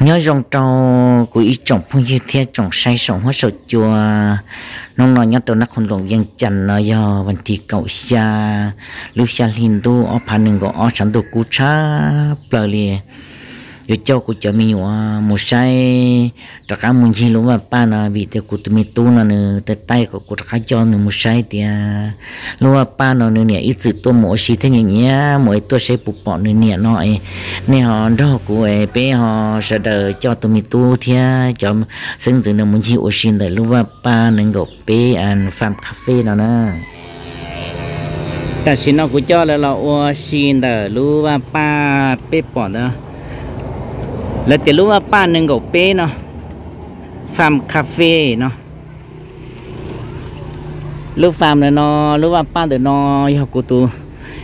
nhớ rong trâu của ý trồng phong như thế trồng say sống hóa sầu chua. Nông nói nhớ tôi nắc con lồng dân chân nó do vấn thị cậu xa. Lúc xa linh tu ở phản ứng của ở sản đồ cú cha bờ liền yo cho ku cho mi wa mo sai ta ka muốn ji lo mà pa na vì te ku tụi tu nó nữa tới tai ko ku tất cả cho nữa mo sai thì lúc mà ba nó nữa nè, ít sự tu mỗi gì thế nhỉ mỗi tôi sẽ bục bỏ nữa nè nó nè họ đó cô ấy bé họ sẽ đợi cho tụi mình tu thì cho sinh dưỡng ne muốn ji o shin đời lo mà pa nó go bé ăn farm cafe na na ta xin nó cũng cho là là ở xin đời là tiền lúc ba gỗ nó. Farm cafe nó. Lúc farm này nó lúc ba được nó học của tôi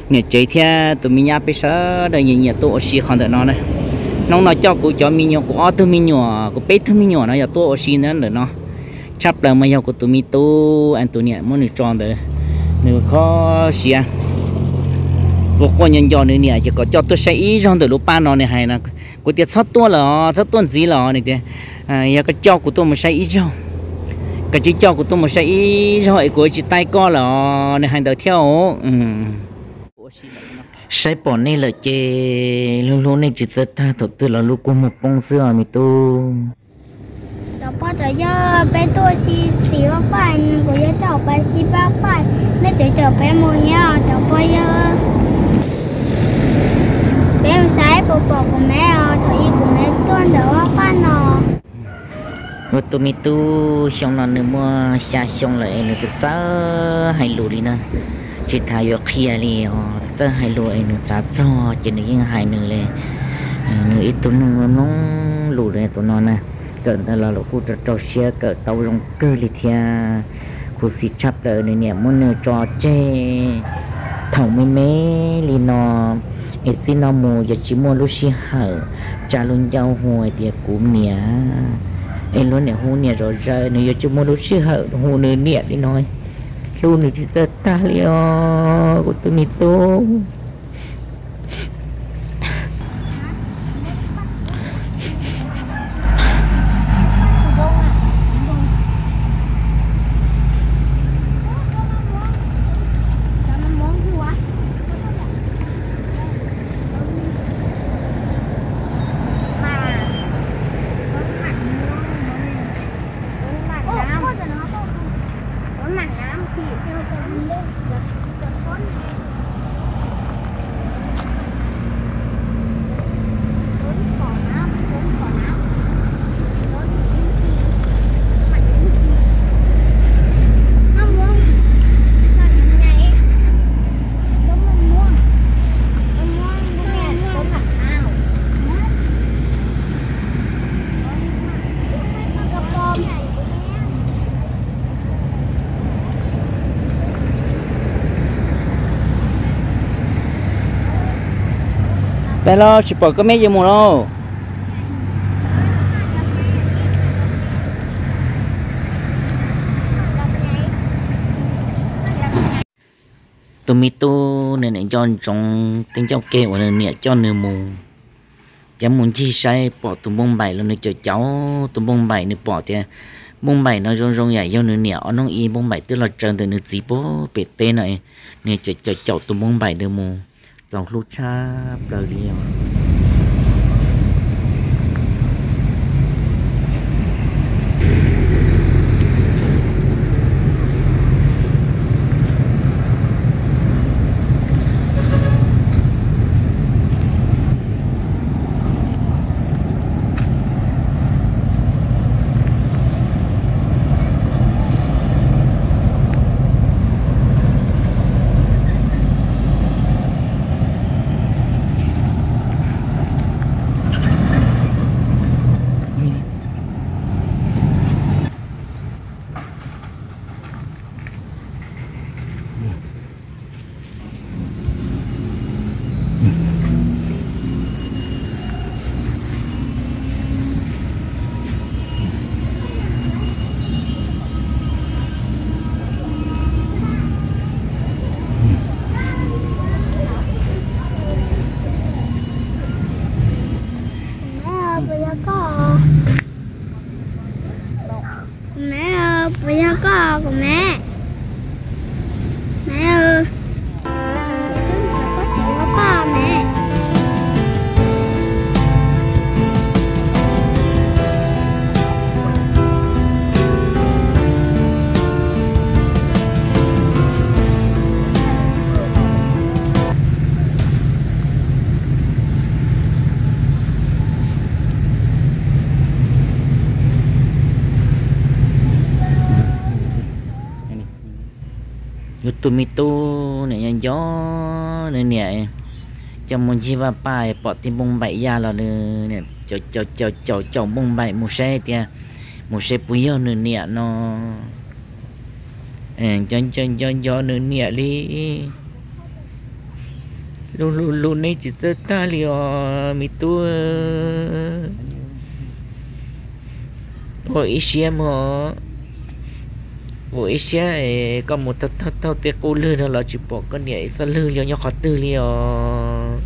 nghề chơi theo tụi mình nhà bây giờ đây nhà nhà tôi xí còn được nó này. Nó nói cho cô cho mình nhỏ của tôi mình nhỏ cô bé tôi mình nhỏ nó giờ tôi xí nữa nữa nó. Chắp là mà học của tụi mình tu, anh tụi nhà muốn được tròn được nếu khó xí à vô quan nhân do nữa nè chỉ có cho tôi sẽ ý trong từ lúc ba nó này hay là của tiệt sót tua là sót tua gì là này kìa à giờ cái cho của tôi mà sẽ ý trong cái chỉ cho của tôi mà sẽ ý rồi của chỉ tay co là này hành đầu theo ừ sai bỏ này là chê luôn luôn này chỉ rất tha thật tôi là lúc của một bông xưa mi tu cháu bao giờ giờ bé tôi xí xí bài, người của giờ cháu bé xí ba phải nên cháu cháu bé mua nhau cháu bao giờ bé 唔使抱抱個咩啊，睇個咩端到啊班啊。我 tụi mi tu xong là nữa mua xa xong lại nữa tụi cháu hay lù đi nè. Chỉ thay yo kia đi à ờ tớ hay lù ấy nữa tớ cho chỉ nữa những hai nữa lên ờ, nữa ít tụi nó nó lù đấy tụi nó nè. Cận ta là lũ khu trật trâu xe cỡ tàu rong cơ lì thia. Khu xì chắp đỡ này nè muốn cho chê. Thằng mấy mấy lì nó ít xin nó mua giờ chỉ mua lúc xí hở trả luôn giao hồi thì cũng nhẹ em luôn này hôn nè, rồi rồi nếu giờ chỉ mua lúc xí hở hôn nữa nè, đi nói. Lu nè chỉ giờ ta liо của tôi mi tôi bé lo chỉ bỏ cái mấy giờ mùa đâu. Tôi mi tu nên này cho trong tiếng cháu kêu là nè cho nửa mù. Cháu muốn chi sai, bỏ tụi bông bảy luôn này cho cháu, tụi bông bảy nữa bỏ thì bông bảy nó rong rong dài do nửa nè nó y bông bảy tức là trần từ nửa gì bố, bể tên này. Nè cho cho cháu tụi bông bảy nửa mù dòng lúc cha bờ liều bây yo tu mi tu nè yan gió, nè nè. Cho muốn chi va bài bỏ tim bông bảy ya là nè nè. Cho cho cho cho cho bông bảy một xe tia. Một xe bùi yo nè nè, nó. Ờ, cho cho cho cho nè nè đi. Lu lu lu này chỉ tơ ta liò mi tu. Ôi xe mà xe ấy có một thao thao thao tiết cô lư đó là chỉ bỏ con nhảy sao lư liao nhau khó tư liao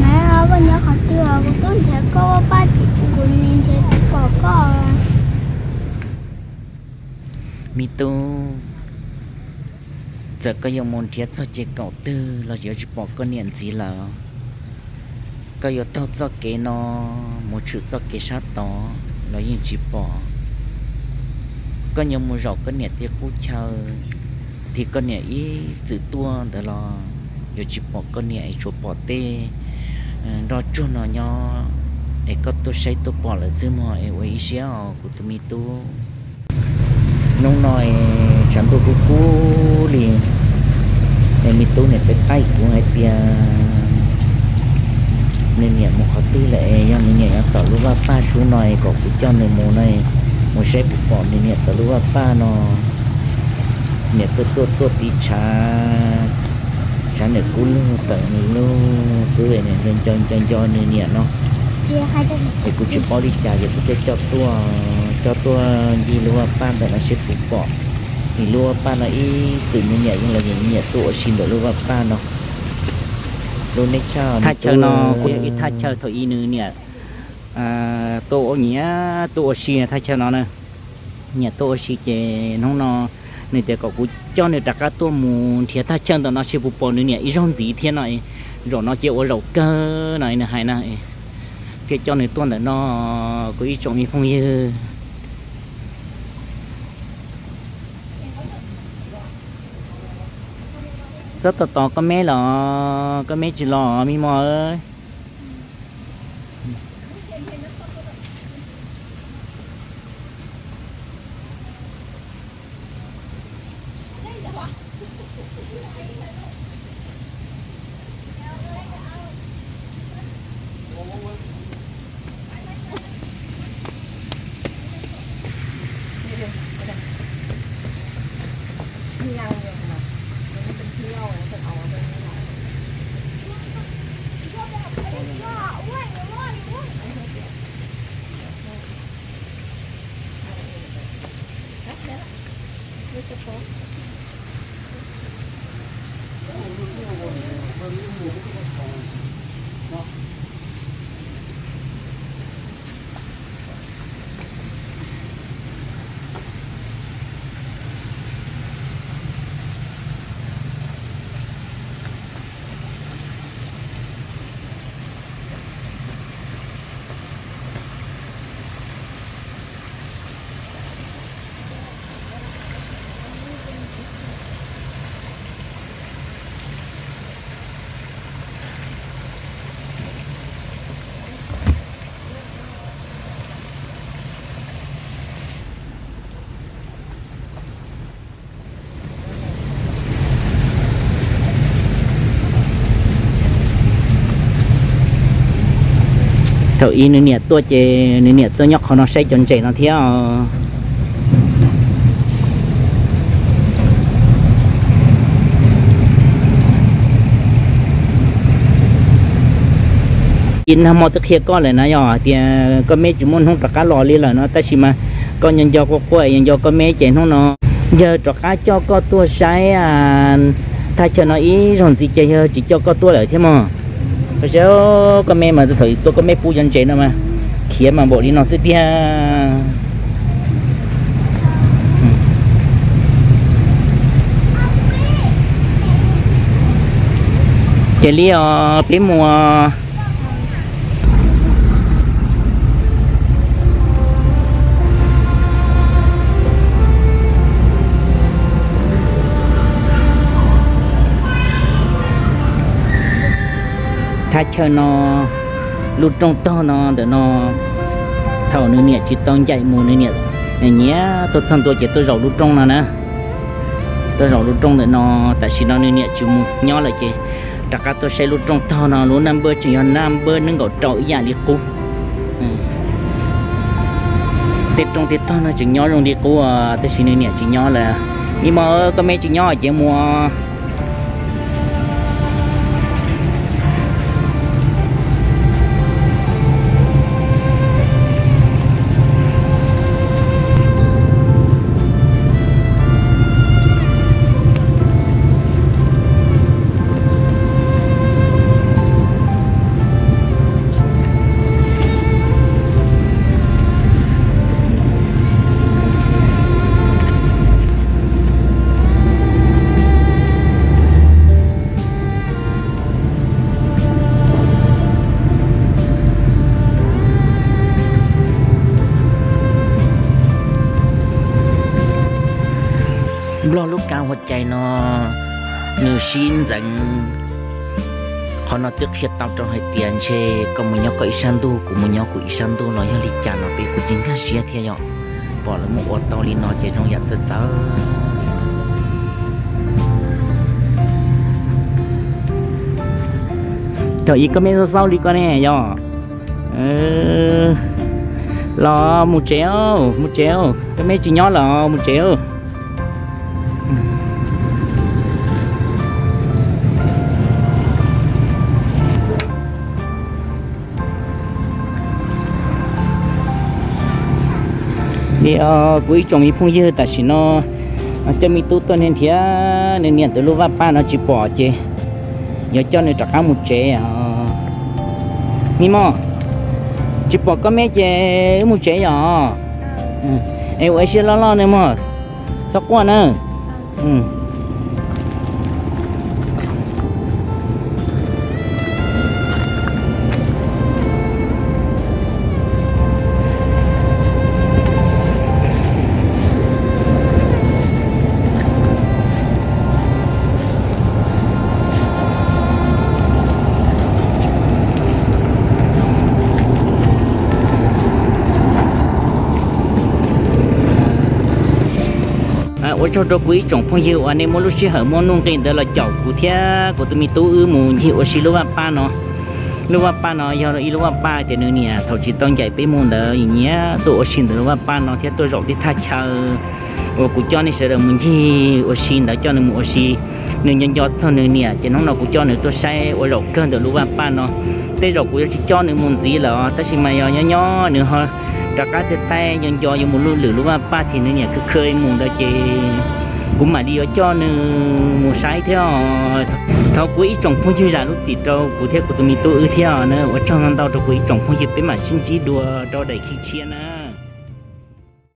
mẹ ơi con nhớ khó tiêu của tôi sẽ có ba chị của mình sẽ có có mi tu giờ có dùng môn thiết cho chị cậu tư là giờ chỉ bỏ con nhảy gì là có dùng tao cho cái nó một chữ cho cái sát đó là những chỉ bỏ. Có nhiều mùa rau con nhảy thì cũng chờ. Thì con nhảy ý tự tua đó là giờ chỉ bỏ con nhảy chỗ bỏ tê. Ờ, đó chỗ nó nhỏ. Để có tôi xây tôi bỏ là dư mà ấy ấy xéo, của tôi mi tu. Nông nói chẳng tôi cũng cú liền. Để mi tu này phải tay của hai tiền nên nhẹ một khó tư lệ do nên nhẹ tỏ lúc pa xuống nói có cũng cho nên mù này một xe bị bỏ nên nhẹ tỏ lúc pa nó nhẹ tôi tôi tôi đi cha cha này cú luôn tận luôn xứ này nên cho cho cho nên nhẹ nó. Thì cũng chỉ bỏ đi. trả giờ cũng cho tua cho gì luôn ba pa để nó sẽ phục bỏ. Thì luôn pa nó ý tự nhiên nhẹ nhưng là nhẹ tụi xin luôn ba pa nó luôn chờ thay chờ nó thay chờ thôi in nè. À, tổ nhía tổ xì thay chờ nó nè. Nhà tổ xì chè nó nó nên để có cú cho nên đặt cái tổ mù thì thay chờ nó nó sẽ bù bò nữa nè. Ít rong gì thế này rồi nó chịu ở rầu cơ này nè hay này. Cái cho nên tuần là nó có ít trồng như. Rất to to có mấy lò có mấy chỉ lò mi mò ơi. Thầu y nữa nè tua chê nữa nè tua nhóc họ nó xây chọn chè nó theo ờ. in hâm mộ tức kia có lại nó nhỏ, thì à, có mấy chú muốn không trắc cá lò lì là nó, ta chỉ mà có nhân do có quậy nhân do có mấy chuyện không nó. Giờ trắc cá cho có tua sai à thay cho nó ý rồi gì chơi ờ, chỉ cho có tua lại thế mà bây giờ có mẹ mà tôi thấy tôi có mẹ phu dân chế nào mà. Kia mà bộ đi nó sẽ đi chế li ờ, ở bên mùa hai chơi nó lụt trong to nó, để nó thầu nữa nè chỉ tông chạy mù nữa nè nhé, tôi sang tôi chỉ tôi rầu lụt trong là nè. Tôi rầu lụt trong để nó, tại vì nó nữa nè chỉ mù nhỏ là chỉ tất cả tôi sẽ lụt trong to nó lụt năm bơ chỉ nhon nam bơ nó gọi trội giả đi cú ừ. tết trong tết to nó chỉ nhỏ trong đi cú à, tết xin nữa nè chỉ nhỏ là. Nhưng mà có mấy chỉ nhỏ chỉ mua nữ xin rằng họ nói trước khi tao trong hai tiền chê. Có một nhau có ít san tu cũng một nhau có ít san tu nói cho lịch trả nó bị của chính các xe kia nhọ bỏ là một ô tô đi nói chuyện trong nhận rất rõ trời ý có mấy sao sao đi con này nhọ lo một chéo một chéo. Cái mấy chỉ nhỏ là một chéo. Thì ờ, với chồng mi phong dư ta chỉ nó ờ, cho mi tu tôi nên thía, nên nhận từ lúc vấp ba nó chỉ bỏ chê giờ cho nên trả một chế ờ. Mi mò, chỉ bỏ có mấy chế một chế nhỏ. Ừ, em ấy sẽ lo lo này mò. Sao quá nữa ừ. 我做做鬼种朋友，我那么路些好么弄给得了脚骨贴，骨头咪都有木去，我是六万八呢，六万八呢，要了一六万八的那年，头几当在北门的一年，都我信的六万八呢，贴都绕的他家，我骨叫你说的木去，我信的叫你木信，那人家操那年，就弄了骨叫你都晒，我绕跟的六万八呢，再绕骨要去叫你木子了，但是嘛要要要你哈。cả cái tết tay nhân cho dùng một lũ lửa lũ ba ba thì nữa nhỉ, cứ khơi mùng đó chị cũng mà đi ở cho nữa một sai theo à. thao quỹ trồng phong chữ giả lúc gì cho cụ thế của tụi mình tôi ư theo à nữa ở trong năm tao cho quỹ trồng phong hiệp với mà sinh chỉ đùa cho đẩy khi chia nữa